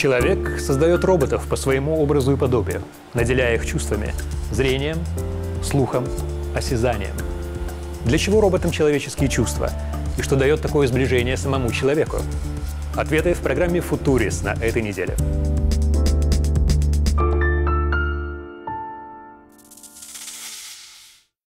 Человек создает роботов по своему образу и подобию, наделяя их чувствами, зрением, слухом, осязанием. Для чего роботам человеческие чувства? И что дает такое сближение самому человеку? Ответы в программе «Футурис» на этой неделе.